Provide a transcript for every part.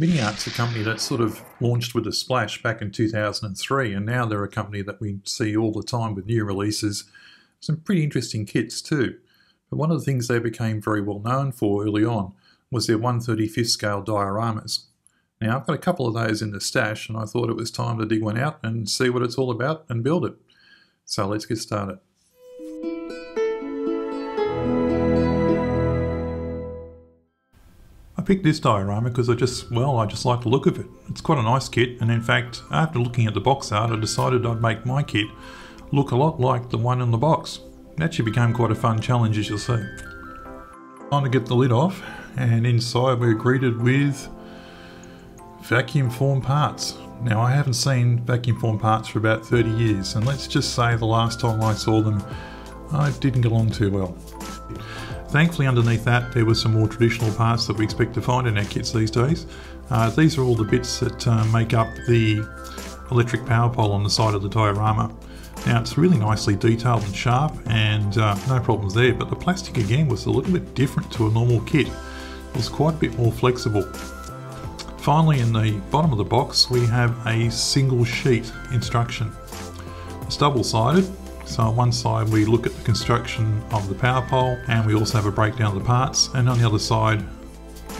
MiniArt's a company that sort of launched with a splash back in 2003, and now they're a company that we see all the time with new releases. Some pretty interesting kits too. But one of the things they became very well known for early on was their 135th scale dioramas. Now I've got a couple of those in the stash and I thought it was time to dig one out and see what it's all about and build it. So let's get started. Picked this diorama because I just, well, I just like the look of it. It's quite a nice kit and in fact, after looking at the box art, I decided I'd make my kit look a lot like the one in the box. It actually became quite a fun challenge as you'll see. Time to get the lid off and inside we're greeted with vacuum form parts. Now I haven't seen vacuum form parts for about 30 years and let's just say the last time I saw them I didn't get along too well. Thankfully underneath that there were some more traditional parts that we expect to find in our kits these days. Uh, these are all the bits that uh, make up the electric power pole on the side of the diorama. Now it's really nicely detailed and sharp and uh, no problems there but the plastic again was a little bit different to a normal kit. It was quite a bit more flexible. Finally, in the bottom of the box, we have a single sheet instruction. It's double-sided, so on one side we look at the construction of the power pole and we also have a breakdown of the parts and on the other side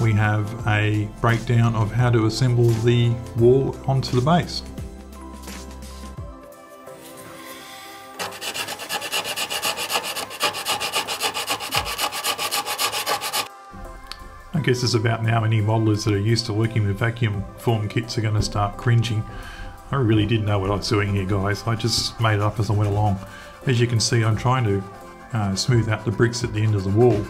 we have a breakdown of how to assemble the wall onto the base. I guess it's about now any modelers that are used to working with vacuum form kits are going to start cringing. I really didn't know what I was doing here guys, I just made it up as I went along. As you can see I'm trying to uh, smooth out the bricks at the end of the wall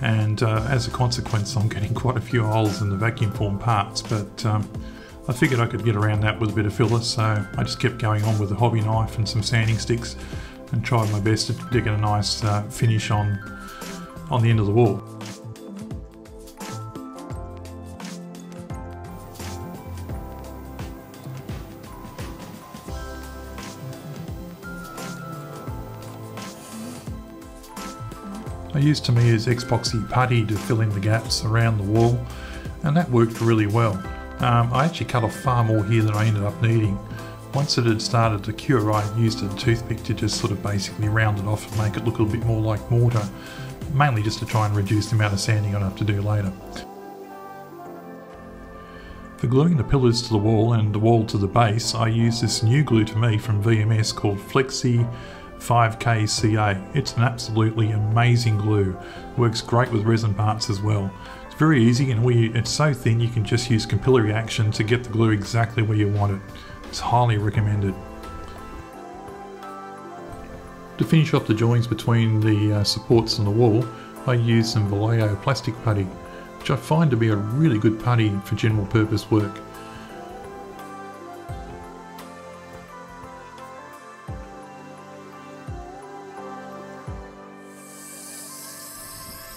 and uh, as a consequence I'm getting quite a few holes in the vacuum form parts but um, I figured I could get around that with a bit of filler so I just kept going on with a hobby knife and some sanding sticks and tried my best to, to get a nice uh, finish on on the end of the wall. I used Tamiya's epoxy putty to fill in the gaps around the wall and that worked really well. Um, I actually cut off far more here than I ended up needing. Once it had started to cure I used a toothpick to just sort of basically round it off and make it look a bit more like mortar, mainly just to try and reduce the amount of sanding I'd have to do later. For gluing the pillars to the wall and the wall to the base, I used this new glue to me from VMS called Flexi 5K CA. It's an absolutely amazing glue. Works great with resin parts as well. It's very easy and we, it's so thin you can just use capillary action to get the glue exactly where you want it. It's highly recommended. To finish off the joins between the uh, supports and the wall, I use some Vallejo plastic putty, which I find to be a really good putty for general purpose work.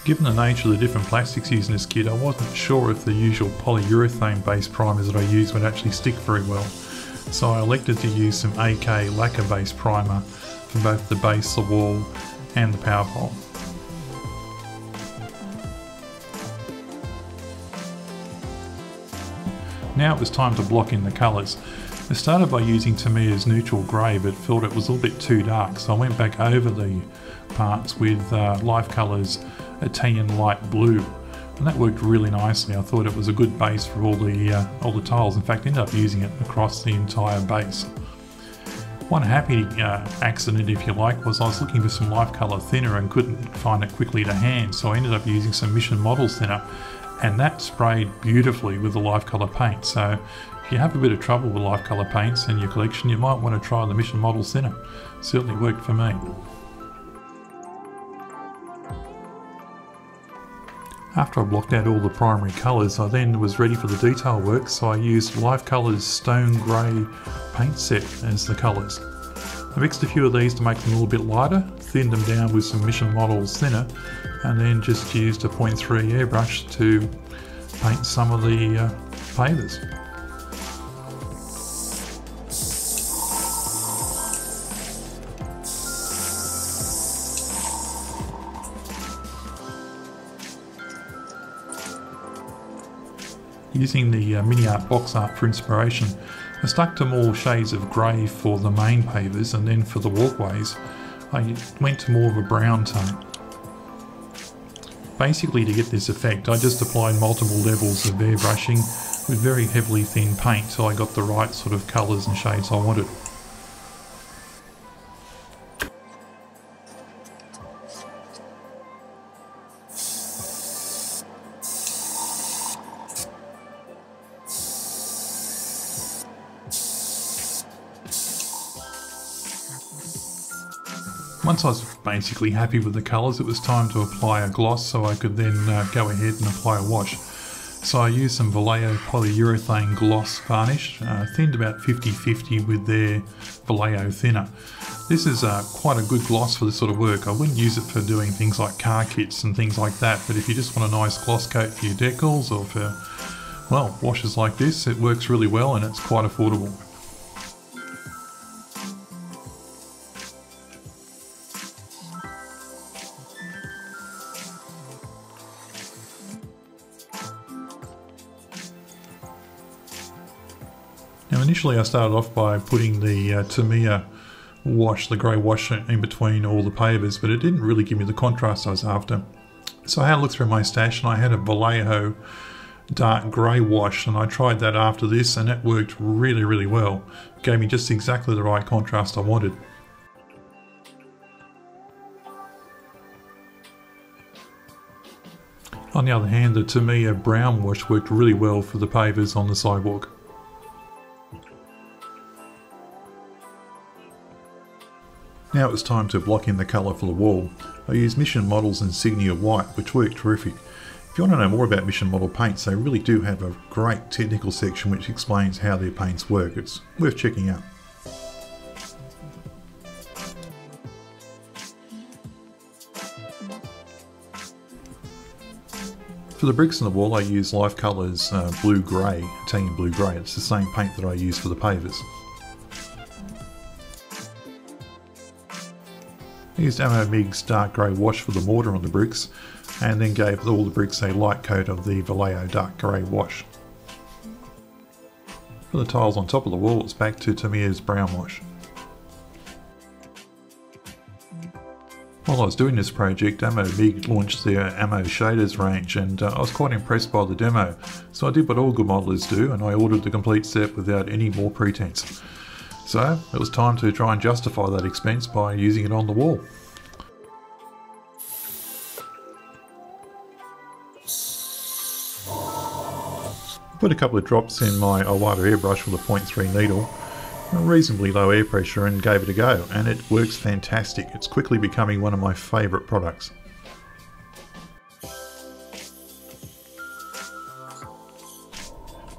Given the nature of the different plastics used in this kit, I wasn't sure if the usual polyurethane based primers that I use would actually stick very well. So I elected to use some AK lacquer based primer for both the base, the wall and the power pole. Now it was time to block in the colours. I started by using Tamiya's neutral grey but felt it was a little bit too dark so I went back over the parts with uh, Life Colours Italian light blue and that worked really nicely. I thought it was a good base for all the uh, all the tiles. In fact, ended up using it across the entire base. One happy uh, accident, if you like, was I was looking for some life colour thinner and couldn't find it quickly to hand, so I ended up using some Mission Models thinner, and that sprayed beautifully with the life colour paint. So if you have a bit of trouble with life colour paints in your collection, you might want to try the Mission Models thinner. Certainly worked for me. After I blocked out all the primary colours, I then was ready for the detail work, so I used Life Colours Stone Grey paint set as the colours. I mixed a few of these to make them a little bit lighter, thinned them down with some Mission Models thinner, and then just used a 0.3 airbrush to paint some of the uh, pavers. Using the uh, MiniArt box art for inspiration, I stuck to more shades of grey for the main pavers and then for the walkways I went to more of a brown tone. Basically to get this effect I just applied multiple levels of airbrushing with very heavily thin paint till I got the right sort of colours and shades I wanted. Once I was basically happy with the colours, it was time to apply a gloss so I could then uh, go ahead and apply a wash. So I used some Vallejo polyurethane gloss varnish, uh, thinned about 50-50 with their Vallejo thinner. This is uh, quite a good gloss for this sort of work. I wouldn't use it for doing things like car kits and things like that, but if you just want a nice gloss coat for your decals or for, well, washes like this, it works really well and it's quite affordable. Initially I started off by putting the uh, Tamiya wash, the grey wash in between all the pavers, but it didn't really give me the contrast I was after. So I had a look through my stash and I had a Vallejo dark grey wash and I tried that after this and it worked really really well. It gave me just exactly the right contrast I wanted. On the other hand, the Tamiya brown wash worked really well for the pavers on the sidewalk. Now it was time to block in the colour for the wall. I used Mission Models Insignia White, which worked terrific. If you want to know more about Mission Model paints, they really do have a great technical section which explains how their paints work. It's worth checking out. For the bricks in the wall I use Life Colours uh, Blue Grey, Italian Blue Grey. It's the same paint that I use for the pavers. I used Ammo Mig's dark grey wash for the mortar on the bricks and then gave all the bricks a light coat of the Vallejo dark grey wash. For the tiles on top of the wall it's back to Tamiya's brown wash. While I was doing this project, Amo Mig launched their Ammo Shaders range and uh, I was quite impressed by the demo. So I did what all good modelers do and I ordered the complete set without any more pretense. So it was time to try and justify that expense by using it on the wall. Put a couple of drops in my Iwata airbrush with a 0.3 needle, a reasonably low air pressure and gave it a go and it works fantastic. It's quickly becoming one of my favourite products.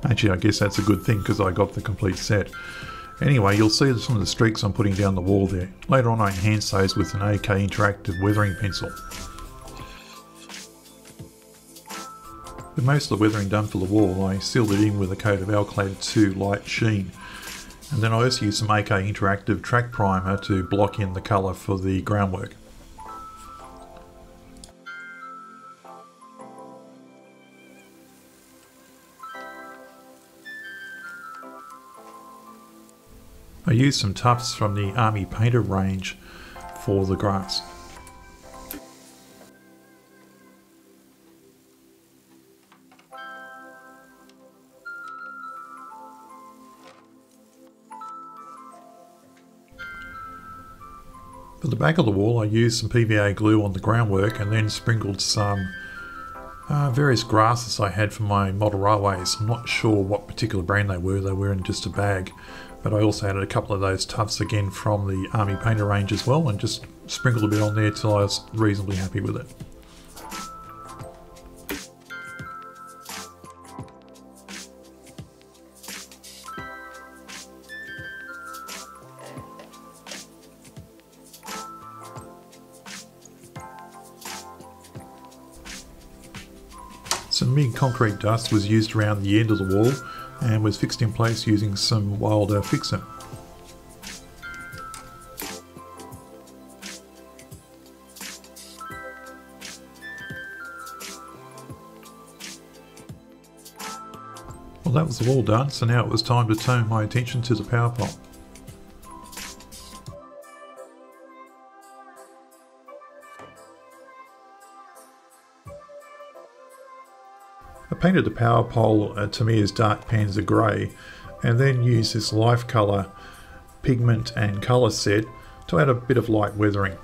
Actually I guess that's a good thing because I got the complete set. Anyway, you'll see some of the streaks I'm putting down the wall there. Later on I enhance those with an AK Interactive weathering pencil. With most of the weathering done for the wall, I sealed it in with a coat of Alclad 2 Light Sheen. And then I also used some AK Interactive track primer to block in the colour for the groundwork. I used some tufts from the Army Painter range for the grass. For the back of the wall I used some PVA glue on the groundwork and then sprinkled some uh, various grasses I had for my model railways. I'm not sure what particular brand they were, they were in just a bag. But I also added a couple of those tufts again from the Army Painter range as well and just sprinkled a bit on there till I was reasonably happy with it. Some MIG concrete dust was used around the end of the wall and was fixed in place using some Wilder fixer. Well that was all done, so now it was time to turn my attention to the power pole. Painted the power pole uh, Tamiya's dark panzer grey and then used this life colour pigment and colour set to add a bit of light weathering.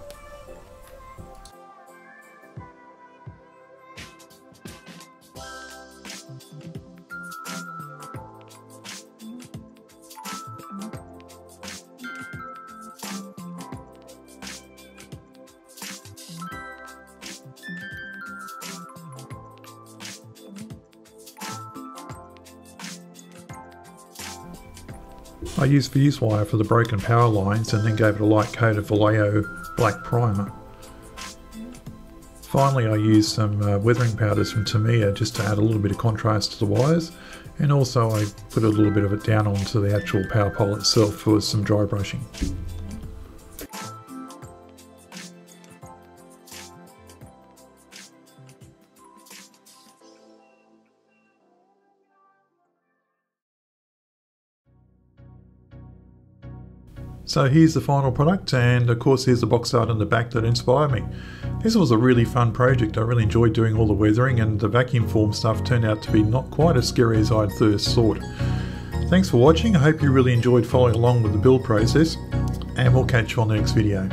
I used fuse wire for the broken power lines and then gave it a light coat of Vallejo black primer. Finally I used some uh, weathering powders from Tamiya just to add a little bit of contrast to the wires and also I put a little bit of it down onto the actual power pole itself for some dry brushing. So here's the final product and of course here's the box art on the back that inspired me. This was a really fun project, I really enjoyed doing all the weathering and the vacuum form stuff turned out to be not quite as scary as I'd first thought. Thanks for watching, I hope you really enjoyed following along with the build process and we'll catch you on the next video.